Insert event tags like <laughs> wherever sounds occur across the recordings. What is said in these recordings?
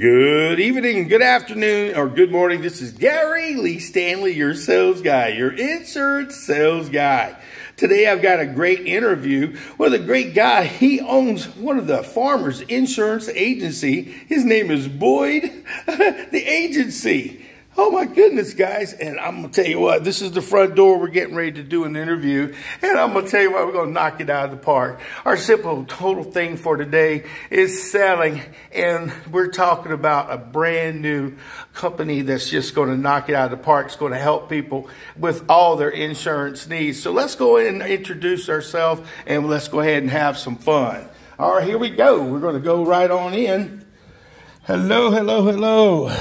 Good evening, good afternoon, or good morning. This is Gary Lee Stanley, your sales guy, your insurance sales guy. Today I've got a great interview with a great guy. He owns one of the farmers insurance agency. His name is Boyd, <laughs> the agency. Oh my goodness, guys. And I'm going to tell you what, this is the front door. We're getting ready to do an interview. And I'm going to tell you what, we're going to knock it out of the park. Our simple total thing for today is selling. And we're talking about a brand new company that's just going to knock it out of the park. It's going to help people with all their insurance needs. So let's go and introduce ourselves and let's go ahead and have some fun. All right, here we go. We're going to go right on in. Hello, hello, hello.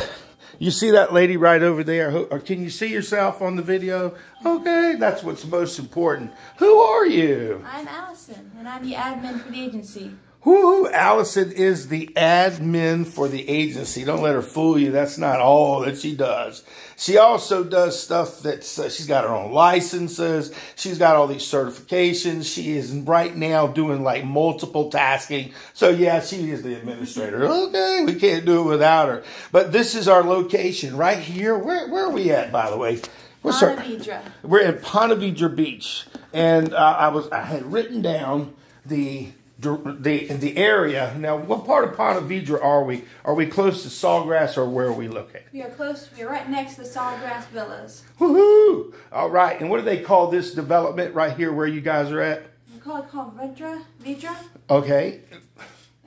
You see that lady right over there? Or can you see yourself on the video? Okay, that's what's most important. Who are you? I'm Allison, and I'm the admin for the agency. Who? Allison is the admin for the agency. Don't let her fool you. That's not all that she does. She also does stuff that's, uh, she's got her own licenses. She's got all these certifications. She is right now doing like multiple tasking. So yeah, she is the administrator. okay, we can't do it without her. But this is our location right here. Where, where are we at, by the way? What's Ponte Vedra. We're in Ponte Vedra Beach. And uh, I was, I had written down the the the area. Now, what part of Ponte Vedra are we? Are we close to Sawgrass, or where are we located? We are close. We are right next to the Sawgrass Villas. Woohoo! All right. And what do they call this development right here, where you guys are at? We call it called Vedra. Vedra. Okay.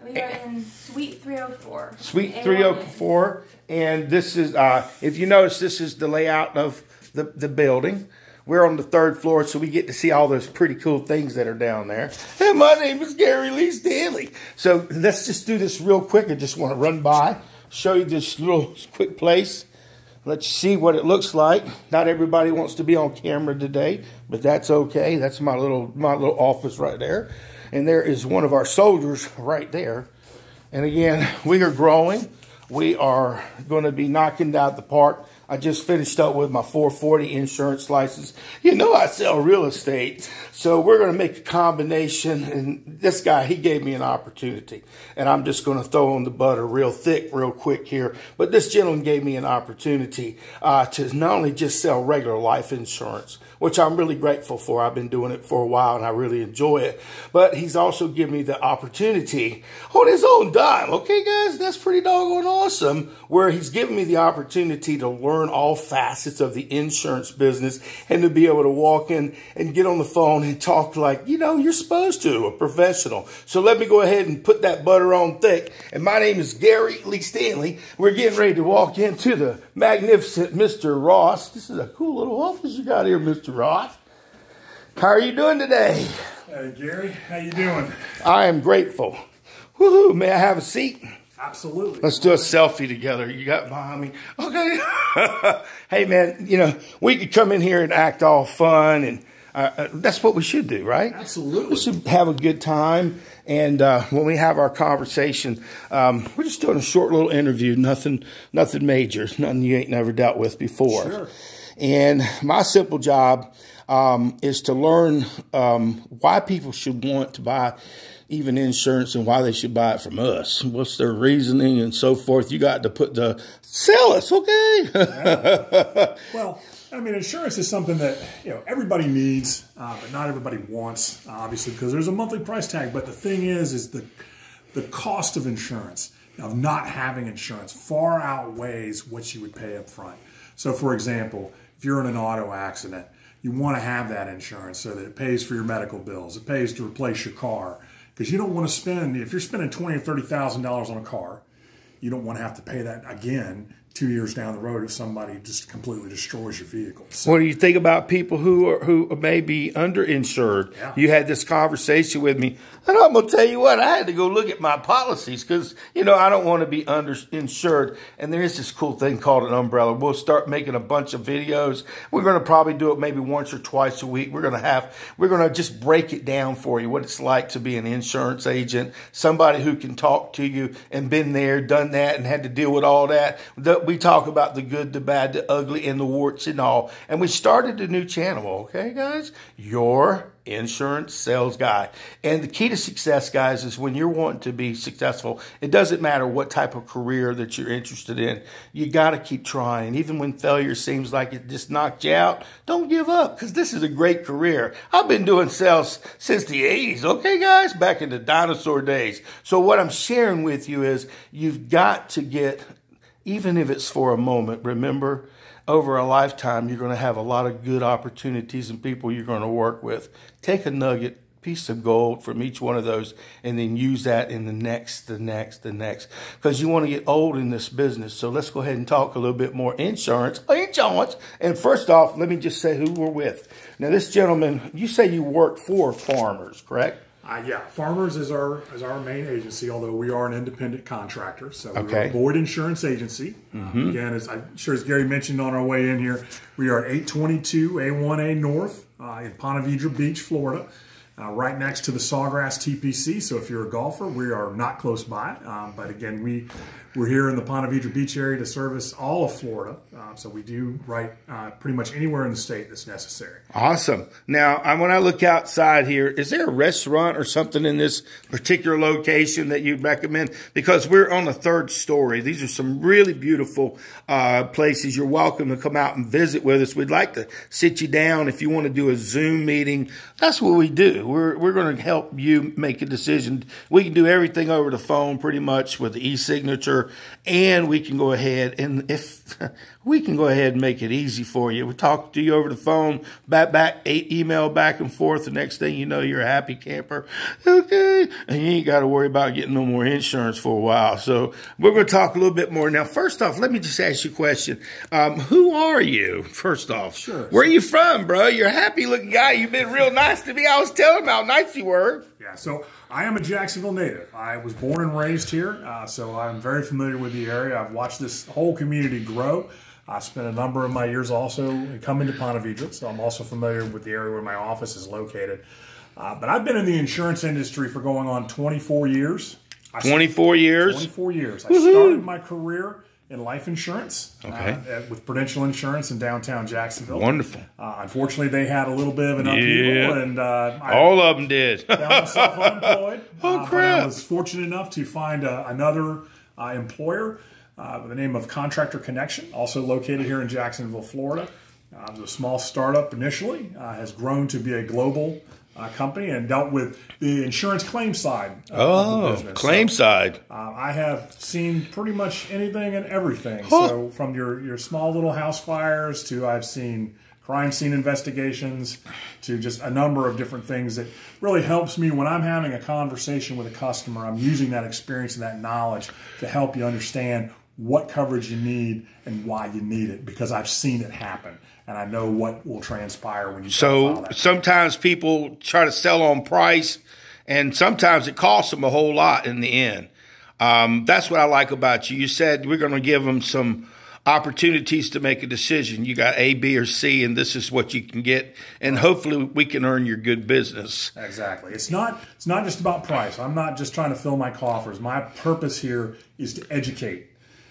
We are in Suite 304. Suite 304, and this is, uh, if you notice, this is the layout of the the building. We're on the third floor, so we get to see all those pretty cool things that are down there. And my name is Gary Lee Stanley. So let's just do this real quick. I just want to run by, show you this little quick place. Let you see what it looks like. Not everybody wants to be on camera today, but that's okay. That's my little my little office right there. And there is one of our soldiers right there. And again, we are growing. We are going to be knocking down the park I just finished up with my 440 insurance license. You know I sell real estate. So we're going to make a combination. And this guy, he gave me an opportunity. And I'm just going to throw on the butter real thick, real quick here. But this gentleman gave me an opportunity uh, to not only just sell regular life insurance, which I'm really grateful for. I've been doing it for a while and I really enjoy it. But he's also given me the opportunity on his own dime. Okay, guys, that's pretty doggone awesome. Where he's given me the opportunity to learn learn all facets of the insurance business and to be able to walk in and get on the phone and talk like, you know, you're supposed to, a professional. So let me go ahead and put that butter on thick. And my name is Gary Lee Stanley. We're getting ready to walk into the magnificent Mr. Ross. This is a cool little office you got here, Mr. Ross. How are you doing today? Hey, Gary. How you doing? I am grateful. Woohoo! May I have a seat? Absolutely. Let's do a selfie together. You got behind me. Okay. <laughs> hey, man, you know, we could come in here and act all fun, and uh, uh, that's what we should do, right? Absolutely. We should have a good time. And uh, when we have our conversation, um, we're just doing a short little interview, nothing, nothing major, nothing you ain't never dealt with before. Sure. And my simple job um, is to learn um, why people should want to buy even insurance and why they should buy it from us. What's their reasoning and so forth. You got to put the sell us, okay? yeah. <laughs> Well, I mean, insurance is something that you know everybody needs, uh, but not everybody wants, obviously, because there's a monthly price tag. But the thing is, is the the cost of insurance of not having insurance far outweighs what you would pay up front. So, for example, if you're in an auto accident, you want to have that insurance so that it pays for your medical bills, it pays to replace your car, because you don't want to spend if you're spending twenty or thirty thousand dollars on a car, you don't want to have to pay that again two years down the road if somebody just completely destroys your vehicle. So, what do you think about people who are who may be underinsured? Yeah. You had this conversation with me, and I'm gonna tell you what, I had to go look at my policies because you know I don't want to be underinsured. And there is this cool thing called an umbrella. We'll start making a bunch of videos. We're gonna probably do it maybe once or twice a week. We're gonna have we're gonna just break it down for you what it's like to be an insurance agent, somebody who can talk to you and been there, done that, and had to deal with all that. The, we talk about the good, the bad, the ugly, and the warts and all. And we started a new channel, okay, guys? Your insurance sales guy. And the key to success, guys, is when you're wanting to be successful, it doesn't matter what type of career that you're interested in. You got to keep trying. Even when failure seems like it just knocked you out, don't give up because this is a great career. I've been doing sales since the 80s, okay, guys, back in the dinosaur days. So what I'm sharing with you is you've got to get, even if it's for a moment, remember, over a lifetime, you're going to have a lot of good opportunities and people you're going to work with. Take a nugget, piece of gold from each one of those, and then use that in the next, the next, the next. Because you want to get old in this business. So let's go ahead and talk a little bit more insurance. Insurance. And first off, let me just say who we're with. Now, this gentleman, you say you work for farmers, correct? Uh, yeah, Farmers is our is our main agency, although we are an independent contractor. So we're a Boyd Insurance Agency. Uh, again, as I'm sure as Gary mentioned on our way in here, we are at 822 A1A North uh, in Ponte Vedra Beach, Florida, uh, right next to the Sawgrass TPC. So if you're a golfer, we are not close by. Um, but again, we we're here in the Ponte Vedra Beach area to service all of Florida. Uh, so we do right uh, pretty much anywhere in the state that's necessary. Awesome. Now, I, when I look outside here, is there a restaurant or something in this particular location that you'd recommend? Because we're on the third story. These are some really beautiful uh, places. You're welcome to come out and visit with us. We'd like to sit you down if you want to do a Zoom meeting. That's what we do. We're we're going to help you make a decision. We can do everything over the phone, pretty much with the and we can go ahead and if <laughs> we can go ahead and make it easy for you. We talk to you over the phone, back back, email back and forth. The next thing you know, you're a happy camper. Okay, and you ain't got to worry about getting no more insurance for a while. So we're going to talk a little bit more now. First off, let me just ask you a question. Um, who are you? First off, Sure. Where are you from, bro? You're a happy looking guy. You've been real nice to me. I was telling him how nice you were. Yeah, so I am a Jacksonville native. I was born and raised here, uh, so I'm very familiar with the area. I've watched this whole community grow. I spent a number of my years also coming to Ponte Vedra, so I'm also familiar with the area where my office is located. Uh, but I've been in the insurance industry for going on 24 years. I 24 years. 24 years. I started my career in life insurance Okay. uh, at- with Prudential Insurance in downtown Jacksonville. Wonderful. Uh, unfortunately, they had a little bit of an upheaval, Yeah. and uh, All of them did. found myself <laughs> unemployed. Oh, uh, crap. I was fortunate enough to find uh, another uh, employer uh, by the name of Contractor Connection, also located here in Jacksonville, Florida. Uh, it was a small startup initially, uh, has grown to be a global uh, company and dealt with the insurance claim side of, of the oh, claim side. Uh, I have seen pretty much anything and everything. So from your your small little house fires to I've seen crime scene investigations to just a number of different things that really helps me when I'm having a conversation with a customer. I'm using that experience and that knowledge to help you understand what coverage you need and why you need it because I've seen it happen and I know what will transpire when you So sometimes people try to sell on price, and sometimes it costs them a whole lot in the end. Um, that's what I like about you. You said we're going to give them some opportunities to make a decision. You got A, B, or C, and this is what you can get, and hopefully we can earn your good business. Exactly. It's not it's not just about price. I'm not just trying to fill my coffers. My purpose here is to educate.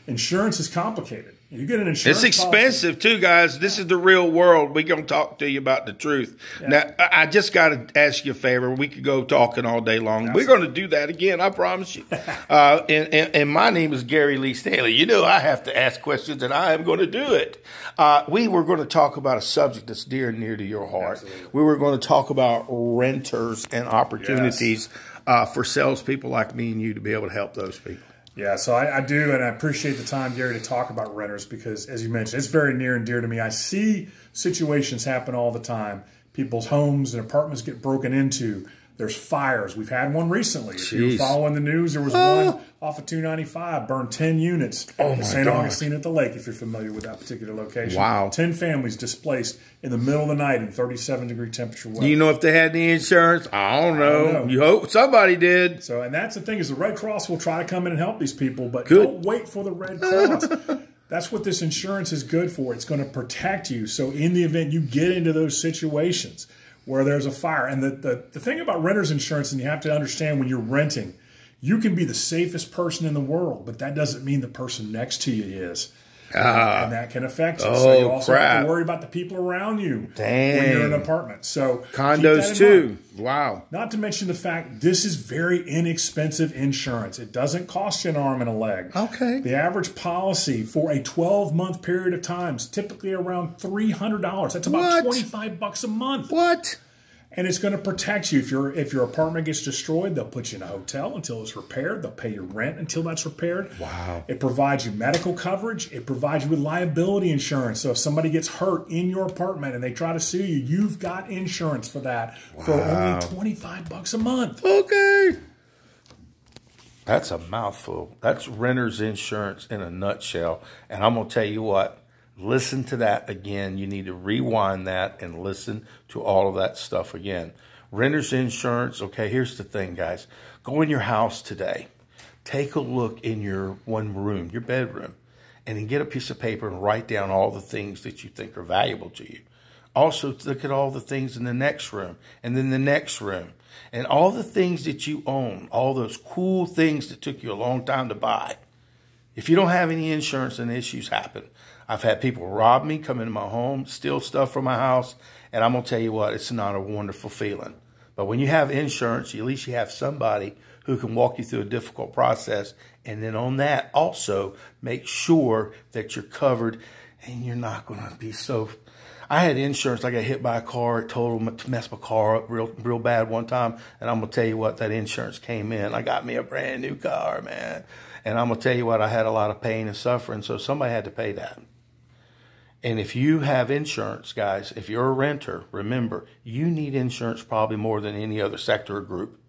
Insurance is complicated. You get an insurance It's policy- expensive too, guys. This is the real world. We're gonna talk to you about the truth. Now, I just got to ask you a favor. We could go talking all day long. We're going to do that again. I promise you. <laughs> uh, and, and, and my name is Gary Lee Stanley. You know, I have to ask questions, and I am going to do it. Uh, we were going to talk about a subject that's dear and near to your heart. Absolutely. We were going to talk about renters and opportunities uh, for salespeople like me and you to be able to help those people. Yeah, so I, I do, and I appreciate the time, Gary, to talk about renters because, as you mentioned, it's very near and dear to me. I see situations happen all the time. People's homes and apartments get broken into. There's fires. We've had one recently. If you're following the news, there was one ah. off of 295, burned 10 units Oh, in St. Augustine at the lake, if you're familiar with that particular location. Wow. 10 families displaced in the middle of the night in 37 degree temperature weather. Do you know if they had any insurance? I don't know. know. You hope somebody did. So, and that's the thing is the Red Cross will try to come in and help these people, but Good. don't wait for the Red Cross. <laughs> that's what this insurance is good for. It's going to protect you. So, in the event you get into those situations where there's a fire, and the, the, the thing about renter's insurance, and you have to understand when you're renting, you can be the safest person in the world, but that doesn't mean the person next to you is. Uh, and that can affect you. Oh, so you also have to worry about the people around you when you're in an apartment. So Condos too. mind. Wow. Not to mention the fact this is very inexpensive insurance. It doesn't cost you an arm and a leg. Okay. The average policy for a 12 month period of time is typically around $300. That's about What? 25 bucks a month. What? And it's going to protect you if your if your apartment gets destroyed. They'll put you in a hotel until it's repaired. They'll pay your rent until that's repaired. Wow. It provides you medical coverage. It provides you with liability insurance. So if somebody gets hurt in your apartment and they try to sue you, you've got insurance for that for only twenty five bucks a month. Okay. That's a mouthful. That's renter's insurance in a nutshell. And I'm going to tell you what, listen to that again. You need to rewind that and listen to all of that stuff again. Renter's insurance, okay, here's the thing, guys. Go in your house today. Take a look in your one room, your bedroom, and then get a piece of paper and write down all the things that you think are valuable to you. Also, look at all the things in the next room and then the next room and all the things that you own, all those cool things that took you a long time to buy. If you don't have any insurance, then issues happen. I've had people rob me, come into my home, steal stuff from my house, and I'm going to tell you what, it's not a wonderful feeling. But when you have insurance, at least you have somebody who can walk you through a difficult process. And then on that, also make sure that you're covered and you're not going to be so. I had insurance. I got hit by a car. It total messed my car up real, real bad one time. And I'm gonna tell you what, that insurance came in. I got me a brand new car, man. And I'm gonna tell you what, I had a lot of pain and suffering. So somebody had to pay that. And if you have insurance, guys, if you're a renter, remember, you need insurance probably more than any other sector or group.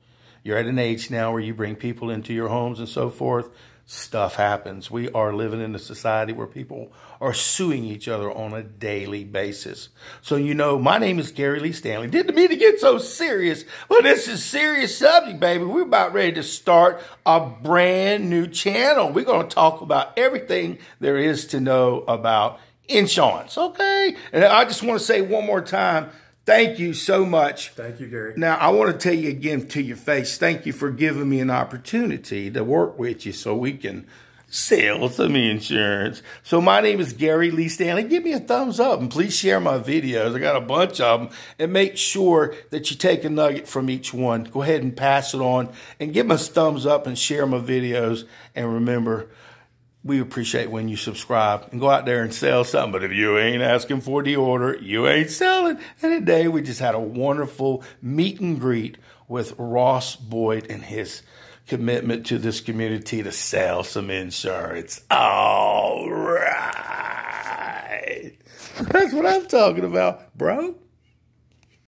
You're at an age now where you bring people into your homes and so forth. Stuff happens. We are living in a society where people are suing each other on a daily basis. So, you know, my name is Gary Lee Stanley. Didn't mean to get so serious, but this is serious subject, baby. We're about ready to start a brand new channel. We're going to talk about everything there is to know about insurance. Okay. And I just want to say one more time, thank you so much. Thank you, Gary. Now, I want to tell you again to your face, thank you for giving me an opportunity to work with you so we can sell some insurance. So my name is Gary Lee Stanley. Give me a thumbs up and please share my videos. I got a bunch of them and make sure that you take a nugget from each one. Go ahead and pass it on and give us thumbs up and share my videos. And remember, we appreciate when you subscribe and go out there and sell something. But if you ain't asking for the order, you ain't selling. And today we just had a wonderful meet and greet with Ross Boyd and his commitment to this community to sell some insurance. All right. That's what I'm talking about, bro.